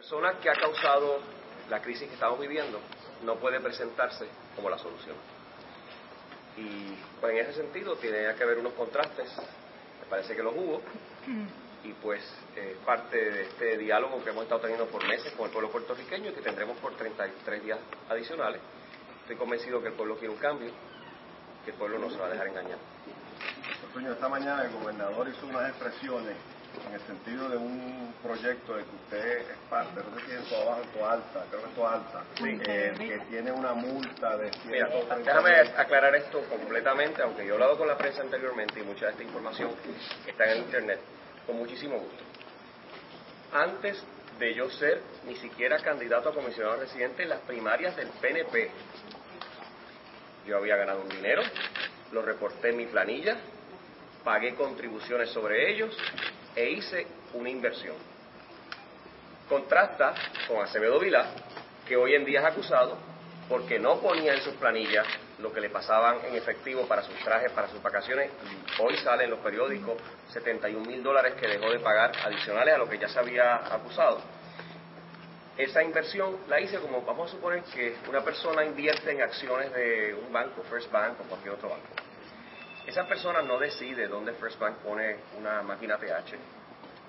persona que ha causado la crisis que estamos viviendo no puede presentarse como la solución. Y pues en ese sentido tiene que haber unos contrastes, me parece que los hubo, y pues es parte de este diálogo que hemos estado teniendo por meses con el pueblo puertorriqueño y que tendremos por 33 días adicionales. Estoy convencido que el pueblo quiere un cambio, que el pueblo no se va a dejar engañar. Esta mañana el gobernador hizo unas expresiones en el sentido de un proyecto de que usted es parte, no sé si es Toa Baja, Alta, creo que es Toa Alta, eh, que tiene una multa de Mira, déjame aclarar esto completamente, aunque yo he hablado con la prensa anteriormente y mucha de esta información está en el internet, con muchísimo gusto. Antes de yo ser ni siquiera candidato a comisionado residente en las primarias del PNP, yo había ganado un dinero, lo reporté en mi planilla, pagué contribuciones sobre ellos e hice una inversión. Contrasta con Acevedo Vilá, que hoy en día es acusado porque no ponía en sus planillas lo que le pasaban en efectivo para sus trajes, para sus vacaciones. Hoy sale en los periódicos 71 mil dólares que dejó de pagar adicionales a lo que ya se había acusado. Esa inversión la hice como, vamos a suponer que una persona invierte en acciones de un banco, First Bank o cualquier otro banco. Esa persona no decide dónde First Bank pone una máquina TH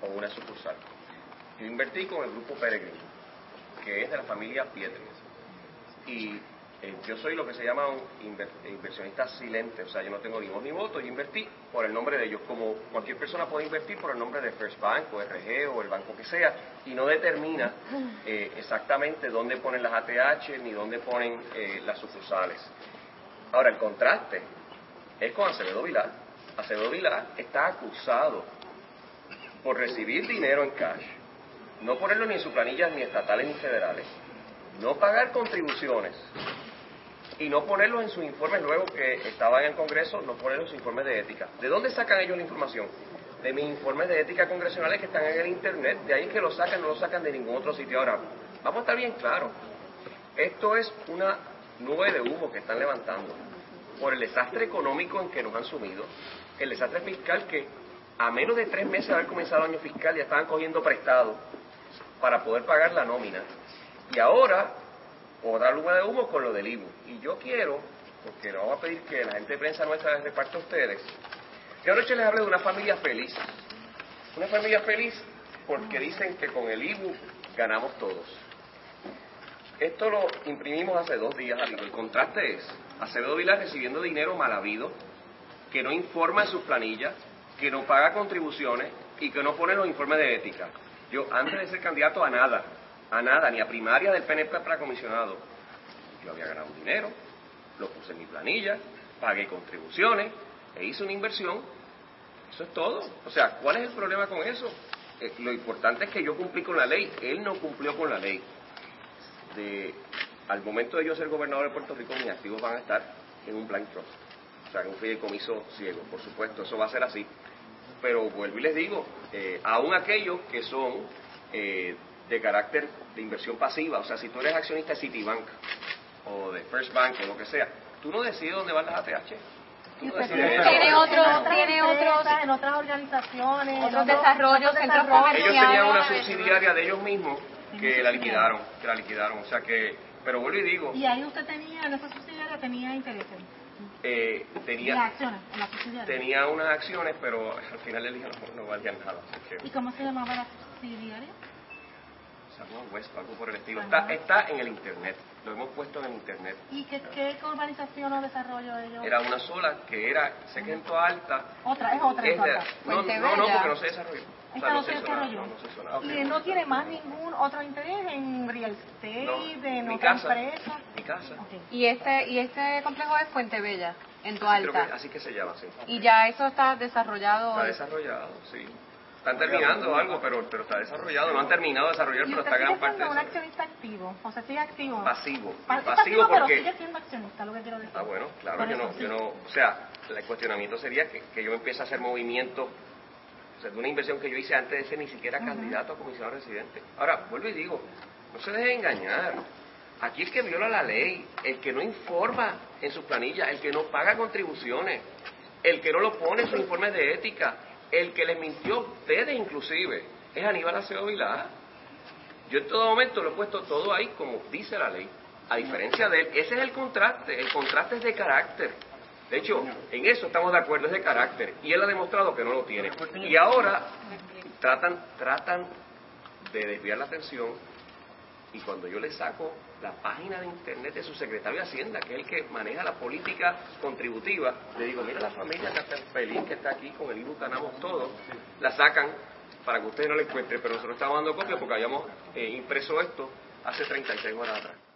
o una sucursal. Yo invertí con el grupo Peregrino, que es de la familia Pietri. Y eh, yo soy lo que se llama un inversionista silente, o sea, yo no tengo ni voz ni voto, yo invertí por el nombre de ellos, como cualquier persona puede invertir por el nombre de First Bank o RG o el banco que sea, y no determina eh, exactamente dónde ponen las ATH ni dónde ponen eh, las sucursales. Ahora, el contraste es con Acevedo Vilar. Acevedo Vilar está acusado por recibir dinero en cash, no ponerlo ni en sus planillas ni estatales ni federales, no pagar contribuciones y no ponerlo en sus informes nuevos que estaban en el Congreso, no ponerlo en sus informes de ética. ¿De dónde sacan ellos la información? De mis informes de ética congresionales que están en el Internet, de ahí que lo sacan, no lo sacan de ningún otro sitio. Ahora, vamos a estar bien claros, esto es una nube de humo que están levantando por el desastre económico en que nos han sumido, el desastre fiscal que a menos de tres meses de haber comenzado el año fiscal ya estaban cogiendo prestado para poder pagar la nómina. Y ahora, otra luz de humo con lo del IBU. Y yo quiero, porque no vamos a pedir que la gente de prensa nuestra les reparte a ustedes, que anoche les hable de una familia feliz. Una familia feliz porque dicen que con el IBU ganamos todos. Esto lo imprimimos hace dos días, El contraste es Acevedo Vilar recibiendo dinero mal habido, que no informa en sus planillas, que no paga contribuciones y que no pone los informes de ética. Yo, antes de ser candidato a nada, a nada, ni a primaria del PNP para comisionado, yo había ganado dinero, lo puse en mi planilla, pagué contribuciones e hice una inversión. Eso es todo. O sea, ¿cuál es el problema con eso? Eh, lo importante es que yo cumplí con la ley, él no cumplió con la ley. De, al momento de yo ser gobernador de Puerto Rico, mis activos van a estar en un blank trust, o sea, en un fideicomiso ciego, por supuesto, eso va a ser así. Pero vuelvo y les digo, eh, aún aquellos que son eh, de carácter de inversión pasiva, o sea, si tú eres accionista de Citibank o de First Bank o lo que sea, tú no decides dónde van las ATH. Tiene, tiene, otro, tiene otros en otras organizaciones, otros desarrollos, Ellos tenían una subsidiaria de ellos mismos que la liquidaron, que la liquidaron, o sea que pero vuelvo y digo... ¿Y ahí usted tenía, en esa subsidiaria tenía intereses? Eh, tenía, acciones en la subsidiaria? Tenía unas acciones, pero al final el día no, valían nada. ¿Y cómo se llamaba la subsidiaria? San West, algo por el estilo. Está, está en el Internet, lo hemos puesto en el Internet. ¿Y qué, qué urbanización o desarrollo de ellos? Era una sola, que era, sé que en Alta... Otra, es otra, es, otra. No, no, no, porque no se desarrolló. Esta no se desarrolló. y no tiene más ningún otro interés en real estate, en otra empresa. Mi casa. Y este y este complejo es Fuente Bella, en tu alta. así que se llama, sí. Y ya eso está desarrollado. Está desarrollado, sí. Están terminando algo, pero, pero está desarrollado. No han terminado de desarrollar, pero está gran parte de un accionista activo? O sea, sigue activo. Pasivo. pasivo, pasivo porque... pero sigue siendo accionista, lo que quiero decir. Ah, bueno, claro, yo no, yo no... O sea, el cuestionamiento sería que, que yo empiece a hacer movimientos sea, de una inversión que yo hice antes de ser ni siquiera candidato a comisionado residente. Ahora, vuelvo y digo, no se deje engañar. Aquí el que viola la ley, el que no informa en su planilla, el que no paga contribuciones, el que no lo pone en su informe de ética, el que les mintió a ustedes inclusive, es Aníbal Aceo Vilá. Yo en todo momento lo he puesto todo ahí como dice la ley. A diferencia de él, ese es el contraste. El contraste es de carácter. De hecho, en eso estamos de acuerdo, es de carácter. Y él ha demostrado que no lo tiene. Y ahora tratan, tratan de desviar la atención. Y cuando yo le saco la página de internet de su secretario de Hacienda, que es el que maneja la política contributiva, le digo, mira la familia que está feliz, que está aquí, con el hijo ganamos todo, la sacan para que ustedes no la encuentren, pero nosotros estamos dando copia porque habíamos eh, impreso esto hace 36 horas atrás.